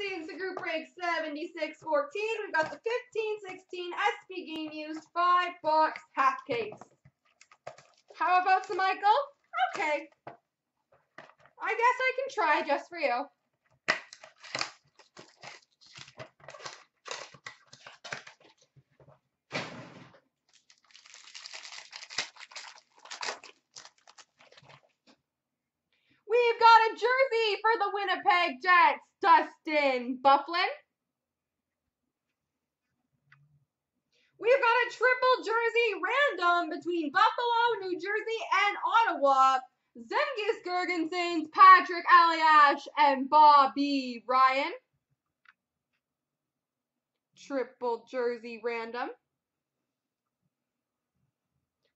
into group break 76-14. We've got the 15-16 SP game used 5 box half case. How about some Michael? Okay. I guess I can try just for you. We've got a jersey for the Winnipeg Jets, Byfuglien. We've got a triple jersey random between Buffalo, New Jersey, and Ottawa. Zemgus Girgensons, Patrik Elias, and Bobby Ryan. Triple jersey random.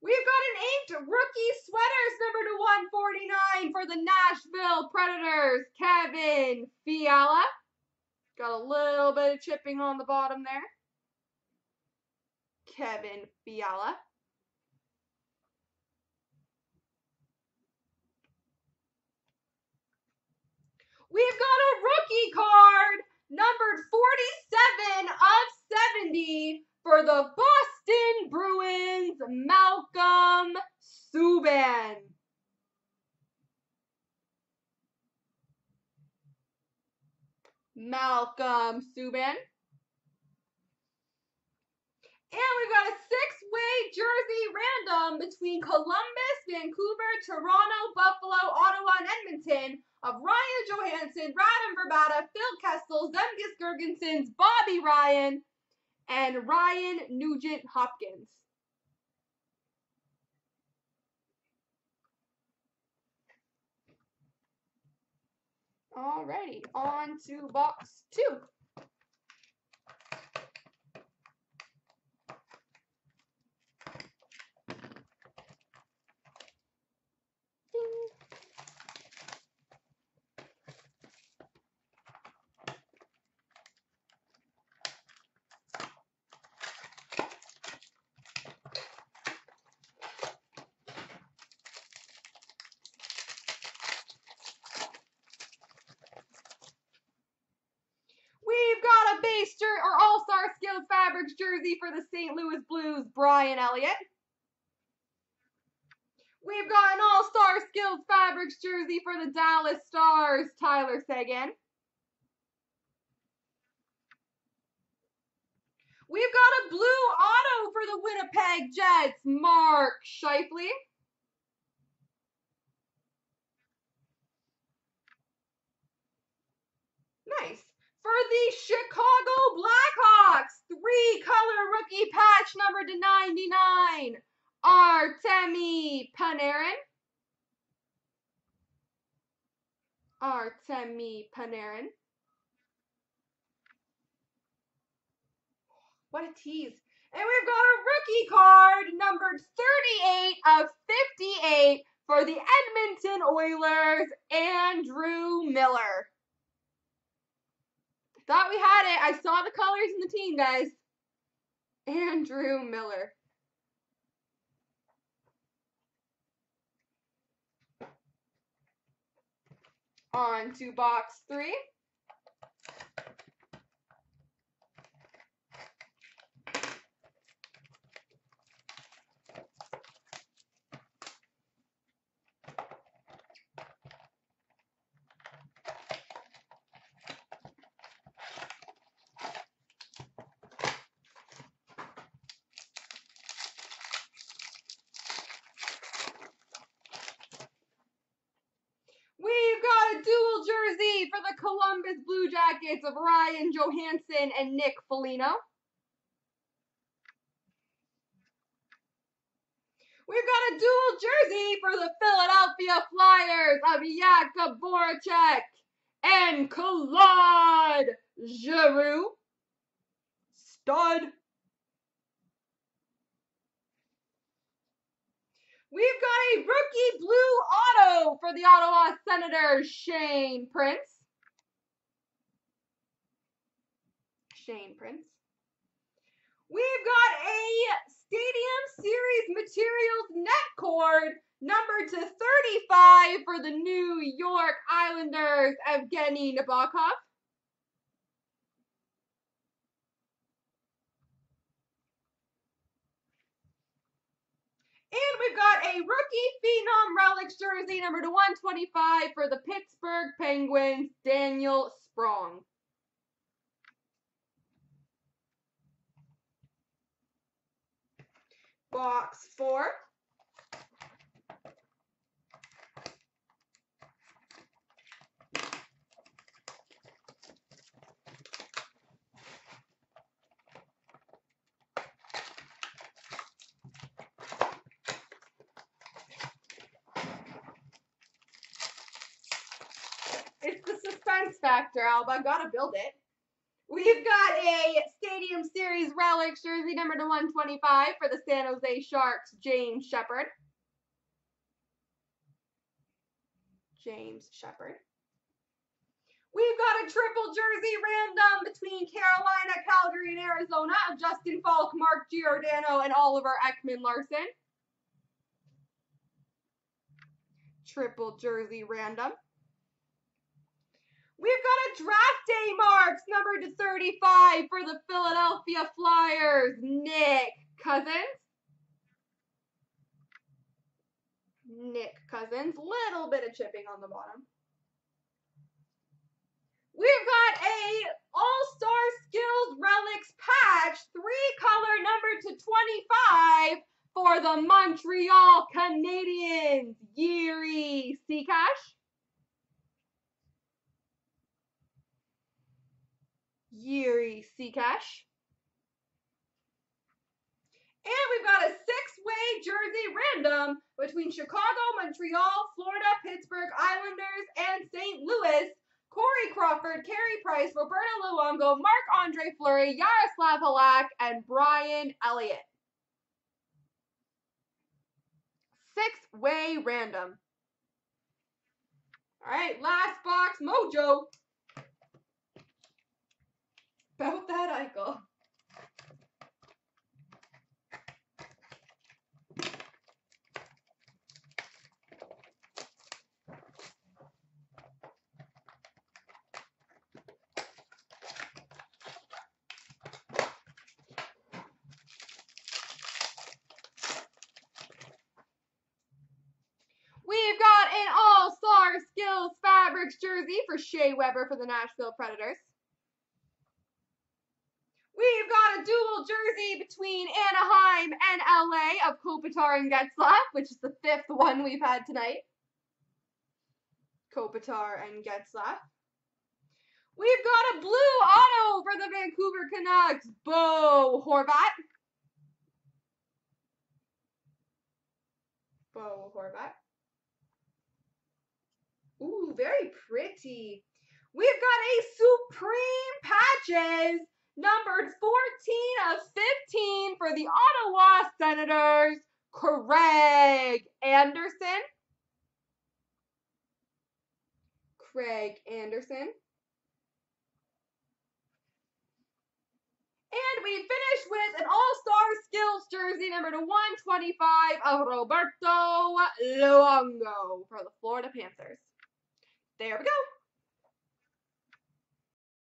We've got an inked rookie sweaters number to 149 for the Nashville Predators, Kevin Fiala. Got a little bit of chipping on the bottom there. Kevin Fiala. We've got a rookie card, numbered 47 of 70 for the Boston Bruins, Malcolm Subban. Malcolm Subban. And we've got a six-way jersey random between Columbus, Vancouver, Toronto, Buffalo, Ottawa, and Edmonton of Ryan Johansen, Radim Vrbata, Phil Kessel, Zemgus Girgensons, Bobby Ryan, and Ryan Nugent Hopkins. Alrighty, on to box two. We've got a base jer- or Skills Fabrics jersey for the St. Louis Blues, Brian Elliott. We've got an All-Star Skills Fabrics jersey for the Dallas Stars, Tyler Seguin. We've got a blue auto for the Winnipeg Jets, Mark Scheifele. Nice. For the Chicago Blackhawks, three color rookie patch number to 99, Artemi Panarin. Artemi Panarin. What a tease. And we've got a rookie card numbered 38 of 58 for the Edmonton Oilers, Andrew Miller. Thought we had it. I saw the colors in the team, guys. Andrew Miller. On to box three. We've got a dual jersey for the Columbus Blue Jackets of Ryan Johansen and Nick Foligno. We've got a dual jersey for the Philadelphia Flyers of Jakub Voracek and Claude Giroux. Stud. We've got a rookie blue auto for the Ottawa Senators, Shane Prince. Shane Prince. We've got a Stadium Series Materials net cord number to 35 for the New York Islanders, Evgeny Nabokov. And we've got a rookie phenom relics jersey number to 125 for the Pittsburgh Penguins, Daniel Sprong. Box four. It's the suspense factor, Alba. Gotta build it. We've got a Stadium Series Relics jersey number to 125 for the San Jose Sharks, James Sheppard. James Sheppard. We've got a triple jersey random between Carolina, Calgary, and Arizona of Justin Faulk, Mark Giordano, and Oliver Ekman Larsson. Triple jersey random. We've got a draft day marks number to 35 for the Philadelphia Flyers, Nick Cousins. Nick Cousins, little bit of chipping on the bottom. We've got a All-Star Skills Relics patch, three color number to 25 for the Montreal Canadiens, Jiri Sekac. Jiri Sekac. And we've got a six-way jersey random between Chicago, Montreal, Florida, Pittsburgh Islanders, and St. Louis. Corey Crawford, Carey Price, Roberto Luongo, Marc-Andre Fleury, Yaroslav Halak, and Brian Elliott. Six-way random. All right, last box, Mojo. About that Eichel. We've got an All-Star Skills Fabrics jersey for Shea Weber for the Nashville Predators. We've got a dual jersey between Anaheim and LA of Kopitar and Getzlaf, which is the fifth one we've had tonight. Kopitar and Getzlaf. We've got a blue auto for the Vancouver Canucks, Bo Horvat. Bo Horvat. Ooh, very pretty. We've got a Supreme Patches numbered 14 of 15 for the Ottawa Senators, Craig Anderson. Craig Anderson. And we finish with an All-Star Skills jersey number to 125 of Roberto Luongo for the Florida Panthers. There we go.